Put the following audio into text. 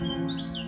Música